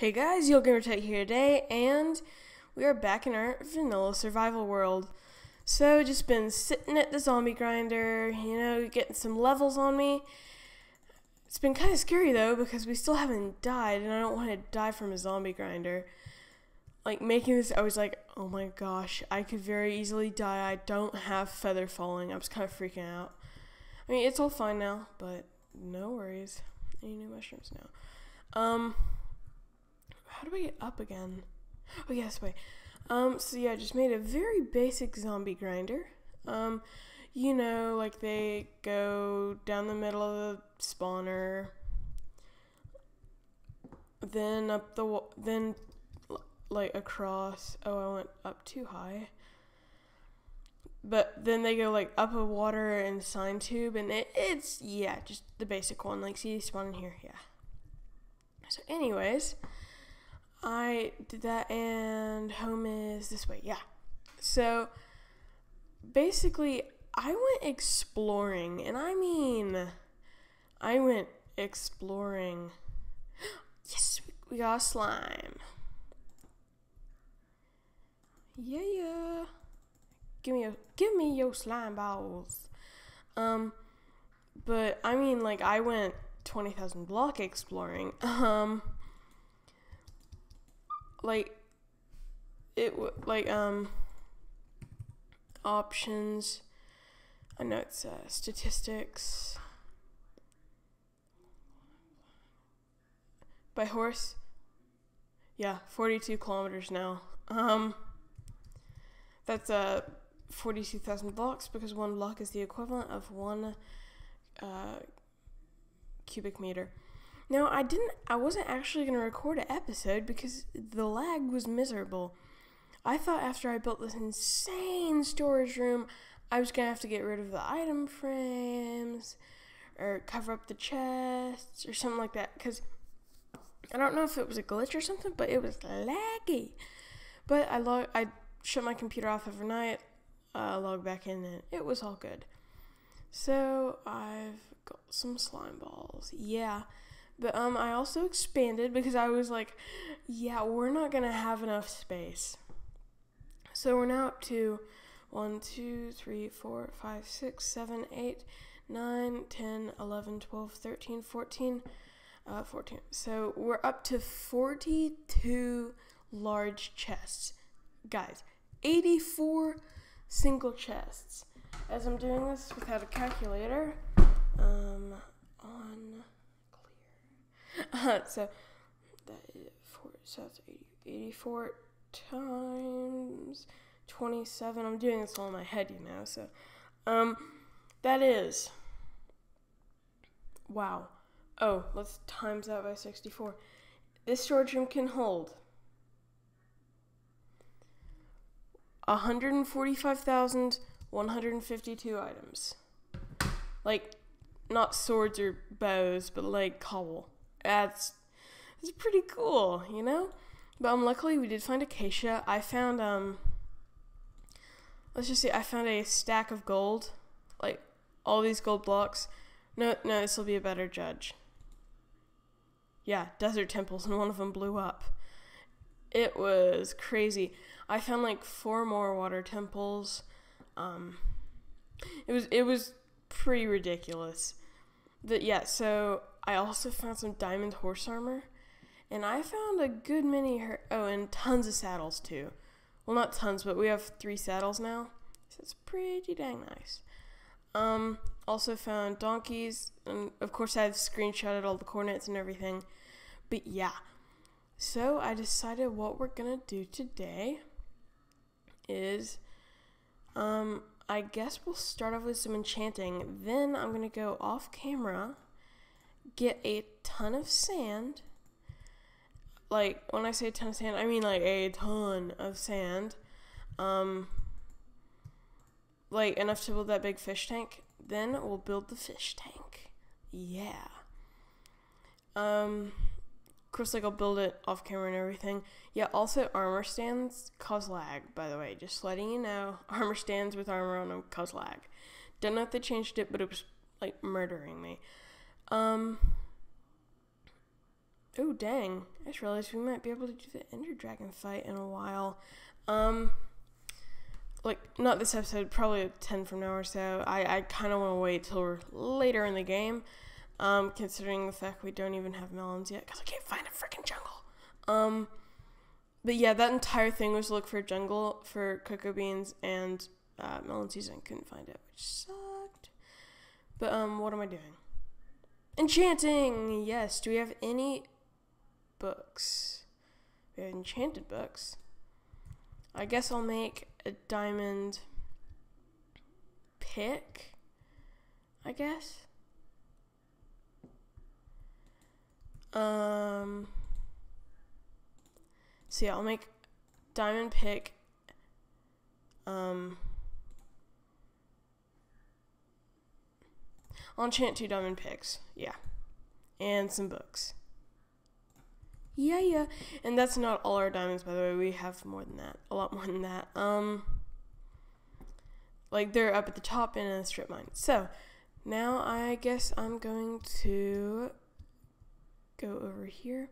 Hey guys, YeOldeGamertag here today, and we are back in our vanilla survival world. So, just been sitting at the zombie grinder, you know, getting some levels on me. It's been kind of scary though, because we still haven't died, and I don't want to die from a zombie grinder. Like, making this, I was like, oh my gosh, I could very easily die. I don't have feather falling. I was kind of freaking out. I mean, it's all fine now, but no worries. Any new mushrooms now? Um how do I get up again? Oh yes, wait. Um, so yeah, I just made a very basic zombie grinder. Um, you know, like they go down the middle of the spawner, then up the then like across. Oh, I went up too high. But then they go like up a water and sign tube, and it, it's yeah, just the basic one. Like see, spawn here, yeah. So, anyways. I did that, and home is this way. Yeah. So basically, I went exploring, and I mean, I went exploring. Yes, we got slime. Yeah, yeah. Give me a give me your slime balls. Um, but I mean, like I went twenty thousand block exploring. Um like it like um options. I know it's uh, statistics. By horse? Yeah 42 kilometers now. Um that's uh 42,000 blocks because one block is the equivalent of one uh, cubic meter now, I didn't I wasn't actually going to record an episode because the lag was miserable. I thought after I built this insane storage room, I was going to have to get rid of the item frames or cover up the chests or something like that cuz I don't know if it was a glitch or something, but it was laggy. But I log I shut my computer off overnight, uh, log back in, and it was all good. So I've got some slime balls. Yeah. But um, I also expanded because I was like, yeah, we're not gonna have enough space. So we're now up to 1, 2, 3, 4, 5, 6, 7, 8, 9, 10, 11, 12, 13, 14, uh, 14. So we're up to 42 large chests. Guys, 84 single chests. As I'm doing this without a calculator, um, on so that is four, so that's 80, 84 times 27. I'm doing this all in my head, you know. So, um, that is wow. Oh, let's times that by 64. This storage room can hold 145,152 items. Like, not swords or bows, but like cobble that's it's pretty cool, you know. But um, luckily we did find acacia. I found um, let's just see, I found a stack of gold, like all these gold blocks. No, no, this will be a better judge. Yeah, desert temples, and one of them blew up. It was crazy. I found like four more water temples. Um, it was it was pretty ridiculous. That yeah, so I also found some diamond horse armor, and I found a good many. Her- oh, and tons of saddles too. Well, not tons, but we have three saddles now, so it's pretty dang nice. Um, also found donkeys, and of course I've screenshotted all the coordinates and everything. But yeah, so I decided what we're gonna do today is, um, I guess we'll start off with some enchanting. Then I'm gonna go off camera get a ton of sand. Like when I say a ton of sand, I mean like a ton of sand. Um, like enough to build that big fish tank. Then we'll build the fish tank. Yeah. Um, of course, like I'll build it off camera and everything. Yeah. Also, armor stands cause lag. By the way, just letting you know, armor stands with armor on them cause lag. Don't know if they changed it, but it was like murdering me. Um, Oh dang! I just realized we might be able to do the Ender Dragon fight in a while. Um, like not this episode, probably ten from now or so. I I kind of want to wait till we're later in the game, um, considering the fact we don't even have melons yet because I can't find a freaking jungle. Um, but yeah, that entire thing was look for jungle for cocoa beans and uh, melon season. Couldn't find it, which sucked. But um, what am I doing? Enchanting. Yes. Do we have any books? We have enchanted books. I guess I'll make a diamond pick. I guess. Um. So yeah, I'll make diamond pick. Um. Enchant two diamond picks. Yeah. And some books. Yeah, yeah. And that's not all our diamonds, by the way. We have more than that. A lot more than that. Um. Like, they're up at the top in a strip mine. So, now I guess I'm going to go over here.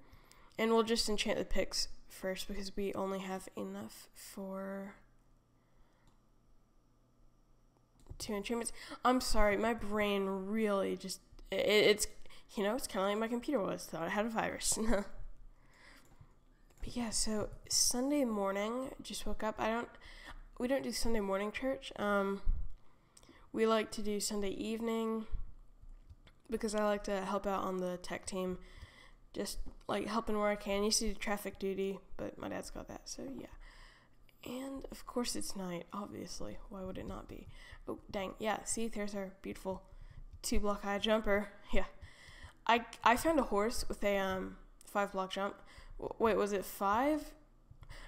And we'll just enchant the picks first because we only have enough for two enchantments. I'm sorry, my brain really just it, it's you know it's kind of like my computer was. Thought it had a virus. but yeah, so Sunday morning, just woke up. I don't we don't do Sunday morning church. Um, we like to do Sunday evening because I like to help out on the tech team. Just like helping where I can. I used to do traffic duty, but my dad's got that, so yeah. And of course it's night, obviously. Why would it not be? Oh, dang. Yeah, see, there's our beautiful two block high jumper. Yeah. I, I found a horse with a um five block jump. W- wait, was it five?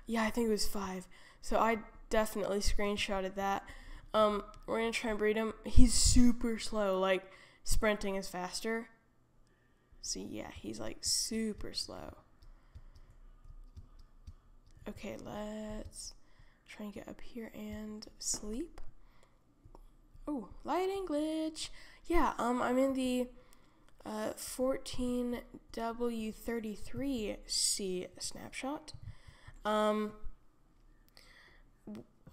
Yeah, I think it was five. So I definitely screenshotted that. Um, we're gonna try and breed him. He's super slow. Like sprinting is faster. See, yeah, he's like super slow. Okay, let's try and get up here and sleep. Oh, lighting glitch. Yeah, um, I'm in the uh, 14W33C snapshot. Um,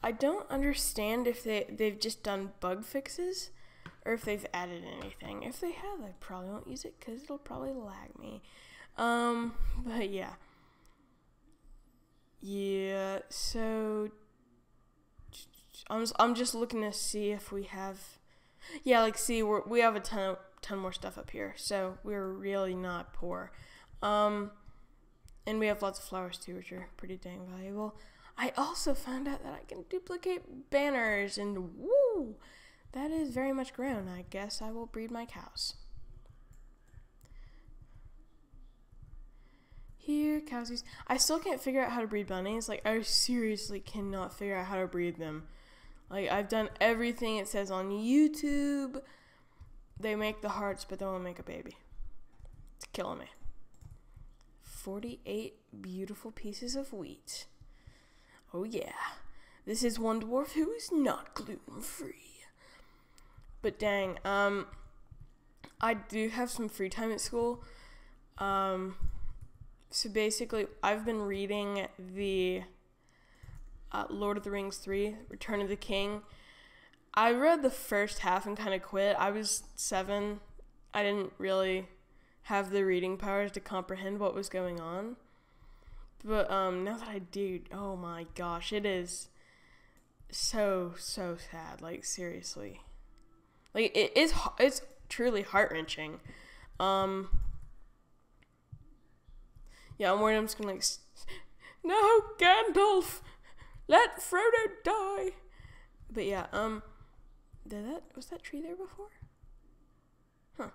I don't understand if they, they've just done bug fixes or if they've added anything. If they have, I probably won't use it because it'll probably lag me. Um, but yeah. Yeah, so I'm just, I'm just looking to see if we have Yeah, like see we we have a ton ton more stuff up here. So we're really not poor. Um and we have lots of flowers too, which are pretty dang valuable. I also found out that I can duplicate banners and woo! That is very much grown. I guess I will breed my cows. Here, cowsies. I still can't figure out how to breed bunnies. Like, I seriously cannot figure out how to breed them. Like, I've done everything it says on YouTube. They make the hearts, but they won't make a baby. It's killing me. 48 beautiful pieces of wheat. Oh, yeah. This is one dwarf who is not gluten free. But dang, um, I do have some free time at school. Um, so basically, I've been reading the uh, Lord of the Rings 3, Return of the King. I read the first half and kind of quit. I was seven. I didn't really have the reading powers to comprehend what was going on. But um, now that I do, oh my gosh, it is so so sad. Like seriously, like it is. It's truly heart wrenching. Um, yeah, I'm worried I'm just gonna like, no, Gandalf, let Frodo die. But yeah, um, did that was that tree there before? Huh.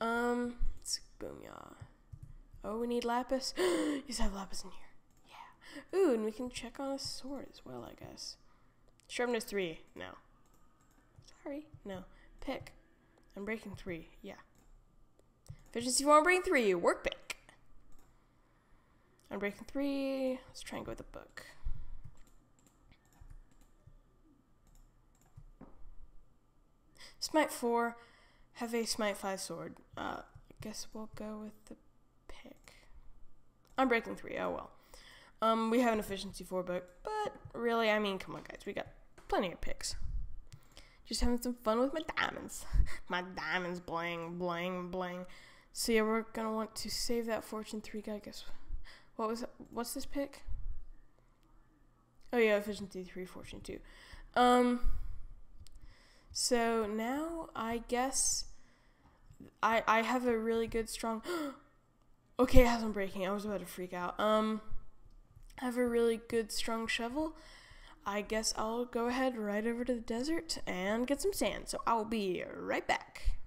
Um, let's boom yeah. Oh, we need lapis. you have lapis in here. Yeah. Ooh, and we can check on a sword as well, I guess. Sharpness three. No. Sorry. No. Pick. Unbreaking three. Yeah. Efficiency four. Unbreaking three. Work pick. Unbreaking 3. Let's try and go with the book. Smite 4. Have a Smite 5 sword. Uh, I guess we'll go with the pick. Unbreaking three. Oh well. Um, we have an efficiency four book, but really, I mean, come on, guys, we got plenty of picks. Just having some fun with my diamonds. my diamonds bling, bling, bling. So yeah, we're gonna want to save that fortune three guy. Guess what was what's this pick? Oh yeah, efficiency three, fortune two. Um. So now I guess I I have a really good strong. okay, has some breaking. I was about to freak out. Um, I have a really good strong shovel. I guess I'll go ahead right over to the desert and get some sand. So I'll be right back.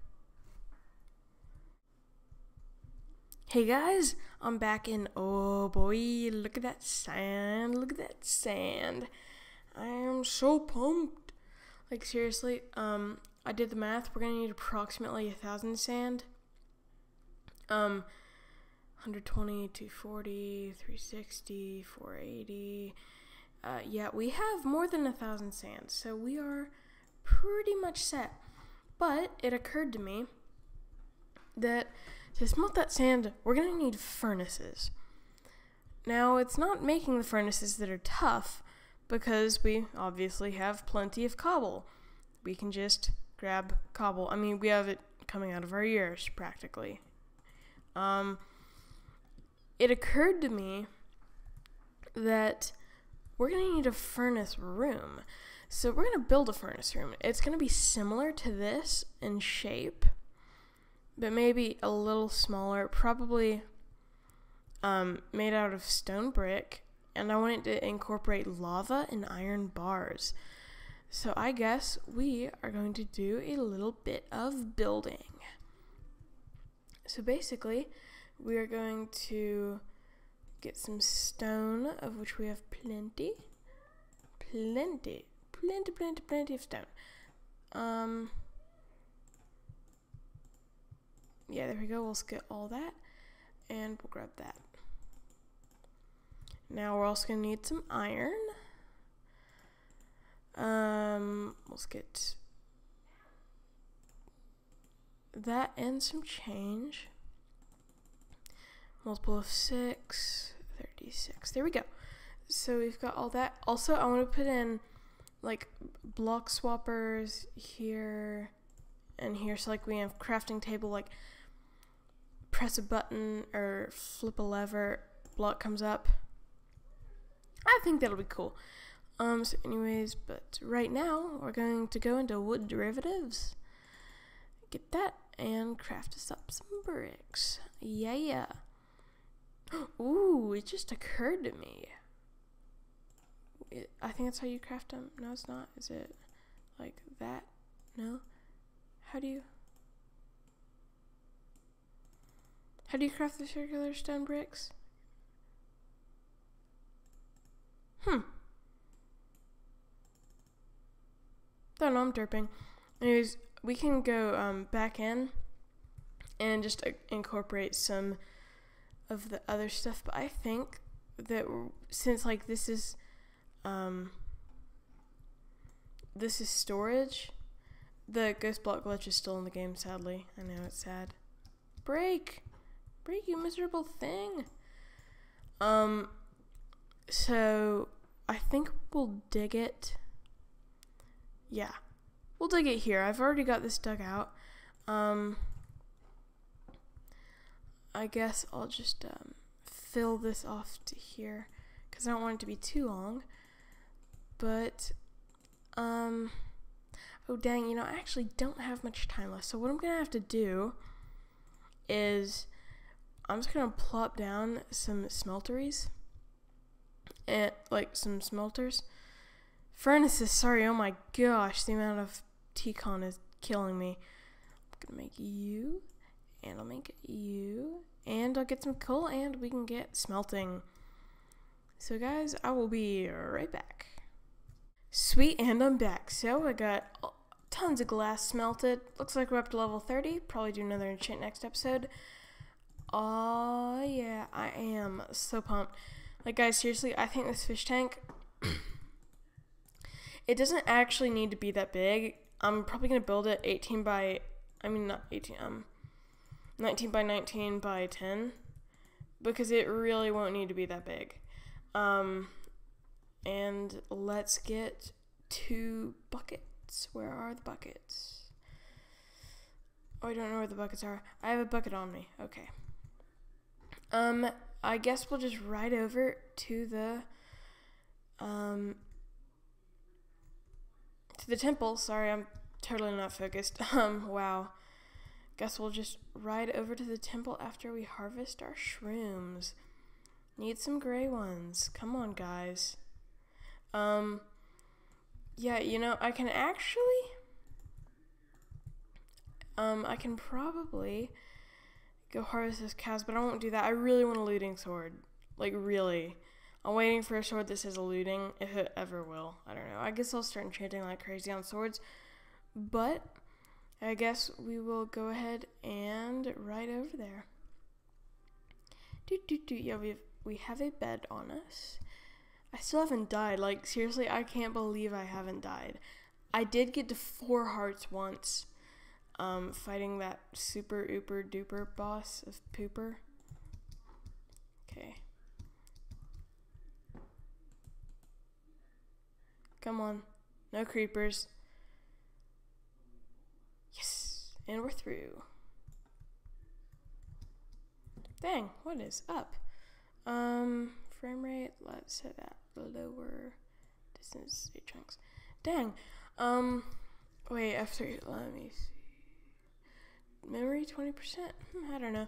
Hey guys, I'm back in. Oh boy, look at that sand. Look at that sand. I am so pumped. Like seriously, um, I did the math. We're gonna need approximately a thousand sand. Um, 120, 240, 360, 480. Uh, yeah, we have more than a thousand sands, so we are pretty much set. But it occurred to me that to smelt that sand, we're gonna need furnaces. Now, it's not making the furnaces that are tough because we obviously have plenty of cobble. We can just grab cobble. I mean, we have it coming out of our ears practically. Um, it occurred to me that we're going to need a furnace room. So we're going to build a furnace room. It's going to be similar to this in shape, but maybe a little smaller, probably um, made out of stone brick. And I wanted to incorporate lava and iron bars. So I guess we are going to do a little bit of building. So basically, we are going to get some stone, of which we have plenty. Plenty. Plenty, plenty, plenty of stone. Um, yeah, there we go. We'll get all that. And we'll grab that. Now we're also going to need some iron. Um, let's get that and some change. Multiple of 6, 36. There we go. So we've got all that. Also, I want to put in like block swappers here and here. So like we have crafting table, like press a button or flip a lever, block comes up. I think that'll be cool. Um, so anyways, but right now we're going to go into wood derivatives. Get that and craft us up some bricks. Yeah, yeah. Ooh, it just occurred to me. I think that's how you craft them. No, it's not. Is it like that? No? How do you... How do you craft the circular stone bricks? Hmm. Don't know, I'm derping. Anyways, we can go um, back in and just uh, incorporate some of the other stuff, but I think that since like this is um this is storage, the ghost block glitch is still in the game sadly. I know it's sad. Break. Break you miserable thing. Um so I think we'll dig it. Yeah. We'll dig it here. I've already got this dug out. Um I guess I'll just um, fill this off to here because I don't want it to be too long. But, um, oh dang, you know, I actually don't have much time left. So what I'm going to have to do is I'm just going to plop down some smelteries and like some smelters. Furnaces, sorry, oh my gosh, the amount of TCON is killing me. I'm gonna make you and I'll make you, and I'll get some coal, and we can get smelting. So, guys, I will be right back. Sweet, and I'm back. So, I got tons of glass smelted. Looks like we're up to level 30. Probably do another enchant next episode. Oh, yeah, I am so pumped. Like, guys, seriously, I think this fish tank. it doesn't actually need to be that big. I'm probably gonna build it 18 by, I mean not 18, um, 19 by 19 by 10. because it really won't need to be that big. Um, and let's get to buckets. Where are the buckets? Oh, I don't know where the buckets are. I have a bucket on me. Okay. Um, I guess we'll just ride over to the um to the temple. Sorry, I'm totally not focused. Um, wow. Guess we'll just ride over to the temple after we harvest our shrooms. Need some gray ones. Come on, guys. Um, yeah, you know, I can actually, um, I can probably go harvest those cows, but I won't do that. I really want a looting sword. Like, really. I'm waiting for a sword that says looting, if it ever will. I don't know. I guess I'll start enchanting like crazy on swords. But I guess we will go ahead and ride over there. Do do do. Yeah, we have, we have a bed on us. I still haven't died. Like seriously, I can't believe I haven't died. I did get to four hearts once, um, fighting that super ooper duper boss of pooper. Okay. Come on, no creepers. Yes, and we're through. Dang, what is up? Um, frame rate, let's set that lower. Distance, eight chunks. Dang. Um, wait, after, let me see. Memory 20%? Hmm, I don't know.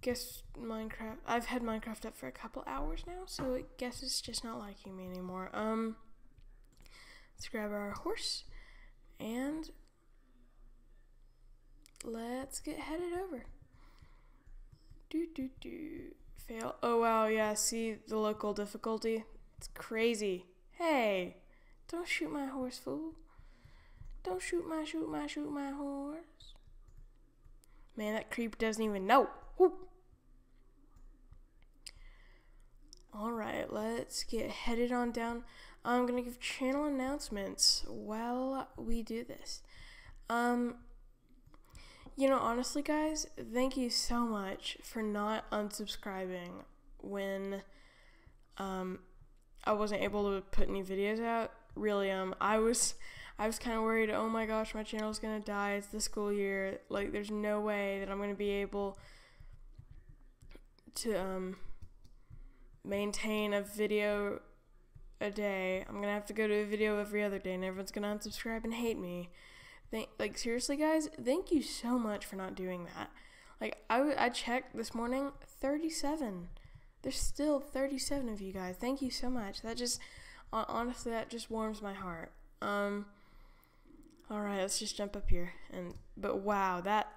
Guess Minecraft, I've had Minecraft up for a couple hours now, so I guess it's just not liking me anymore. Um, let's grab our horse and let's get headed over. Do do do. Fail. Oh wow, yeah, see the local difficulty? It's crazy. Hey, don't shoot my horse, fool. Don't shoot my, shoot my, shoot my horse. Man, that creep doesn't even know. Alright, let's get headed on down. I'm gonna give channel announcements while we do this. Um, you know, honestly, guys, thank you so much for not unsubscribing when um, I wasn't able to put any videos out. Really, um, I was, I was kind of worried. Oh my gosh, my channel's gonna die. It's the school year. Like, there's no way that I'm gonna be able to um maintain a video a day. I'm gonna have to go to a video every other day, and everyone's gonna unsubscribe and hate me. Thank, like seriously, guys, thank you so much for not doing that. Like I, I checked this morning, 37. There's still 37 of you guys. Thank you so much. That just, honestly, that just warms my heart. Um. All right, let's just jump up here and. But wow, that,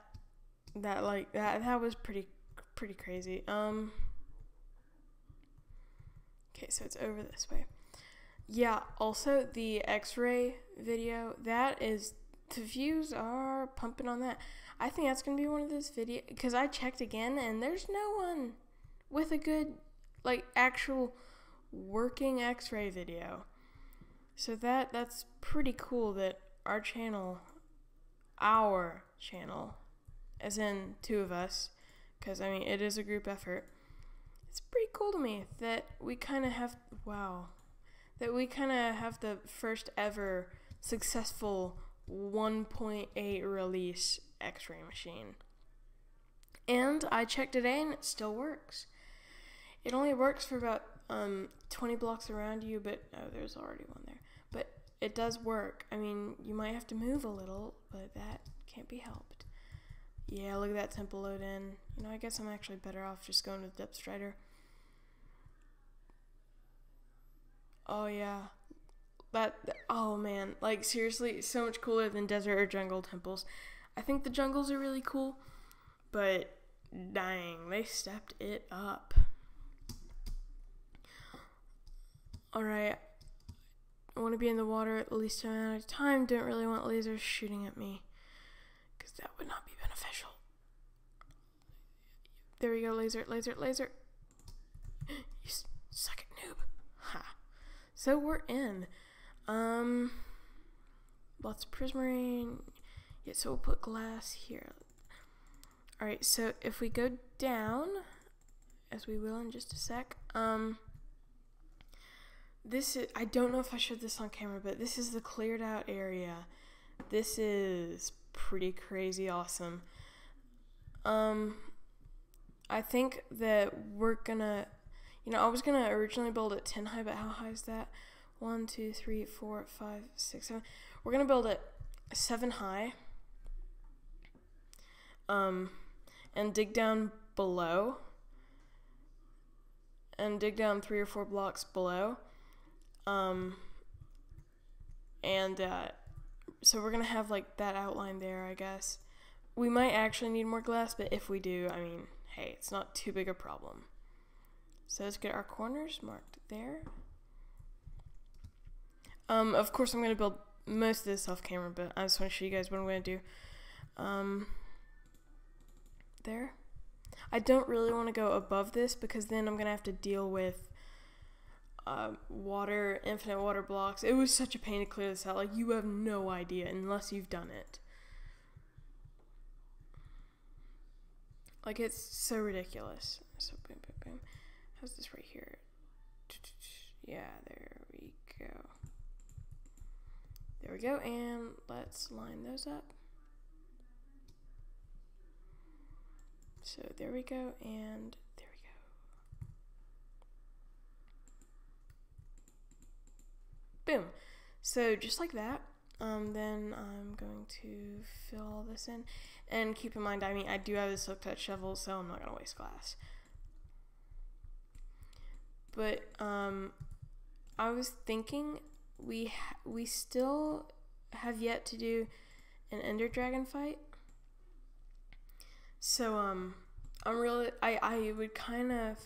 that like that that was pretty, pretty crazy. Um. Okay, so it's over this way. Yeah. Also, the X-ray video that is the views are pumping on that. I think that's gonna be one of those videos because I checked again and there's no one with a good, like, actual working X-ray video. So that that's pretty cool that our channel, our channel, as in two of us, because I mean it is a group effort. It's pretty cool to me that we kind of have wow, that we kind of have the first ever successful 1.8 release x ray machine. And I checked today and it still works. It only works for about um, 20 blocks around you, but oh, there's already one it does work. I mean, you might have to move a little, but that can't be helped. Yeah, look at that temple load in. You know, I guess I'm actually better off just going with depth strider. Oh, yeah that oh man, like seriously, so much cooler than desert or jungle temples. I think the jungles are really cool, but dang, they stepped it up. Alright, I want to be in the water at least amount of time. Don't really want lasers shooting at me, because that would not be beneficial. There we go, laser, laser, laser. You suck it, noob. Ha. So we're in. Um, lots of prismarine. Yeah, so we'll put glass here. Alright, so if we go down, as we will in just a sec. Um, this is, I don't know if I showed this on camera, but this is the cleared out area. This is pretty crazy awesome. Um, I think that we're gonna, you know, I was gonna originally build it 10 high, but how high is that? One, two, three, four, five, six, seven. We're gonna build it seven high. Um, and dig down below. And dig down three or four blocks below. Um, and uh, so we're gonna have like that outline there, I guess. We might actually need more glass, but if we do, I mean, hey, it's not too big a problem. So let's get our corners marked there. Um, of course, I'm gonna build most of this off camera, but I just want to show you guys what I'm gonna do. Um, there. I don't really want to go above this because then I'm gonna have to deal with uh, water, infinite water blocks. It was such a pain to clear this out. Like you have no idea unless you've done it. Like it's so ridiculous. So boom, boom, boom. How's this right here? Yeah, there we go. There we go, and let's line those up. So there we go, and there we go. Boom. So just like that, um, then I'm going to fill all this in. And keep in mind, I mean, I do have a silk touch shovel, so I'm not going to waste glass. But um, I was thinking we we still have yet to do an Ender Dragon fight. So um, I'm really I I would kind of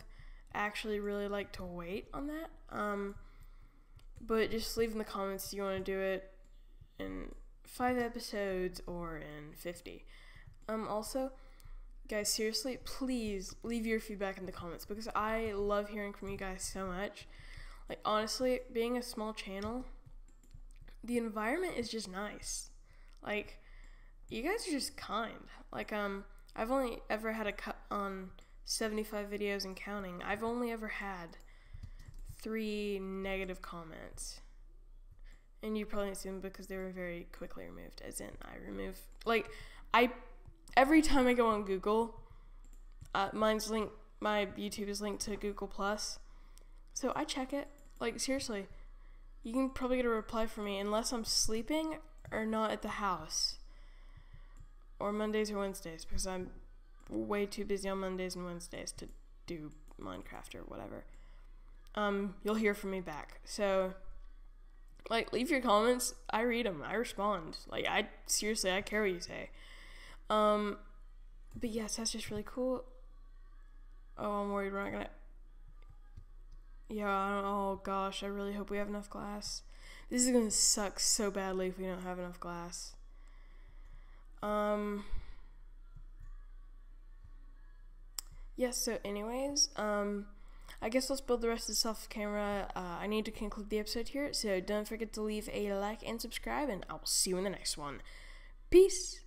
actually really like to wait on that. Um, but just leave in the comments you want to do it in five episodes or in 50. Um, also, guys, seriously, please leave your feedback in the comments because I love hearing from you guys so much. Like, honestly, being a small channel, the environment is just nice. Like, you guys are just kind. Like, um, I've only ever had a cut on 75 videos and counting. I've only ever had three negative comments. And you probably assume because they were very quickly removed as in i remove like i every time i go on google uh, mine's linked my youtube is linked to google plus. So i check it. Like seriously you can probably get a reply from me unless i'm sleeping or not at the house. Or mondays or wednesdays because i'm way too busy on mondays and wednesdays to do minecraft or whatever um, you'll hear from me back. So like leave your comments. I read them i respond. Like i seriously i care what you say. Um but yes that's just really cool. Oh i'm worried we're not gonna yeah oh gosh i really hope we have enough glass. This is gonna suck so badly if we don't have enough glass. Um yes so anyways um I guess let's build the rest of this off camera. Uh, I need to conclude the episode here, so don't forget to leave a like and subscribe, and I will see you in the next one. Peace!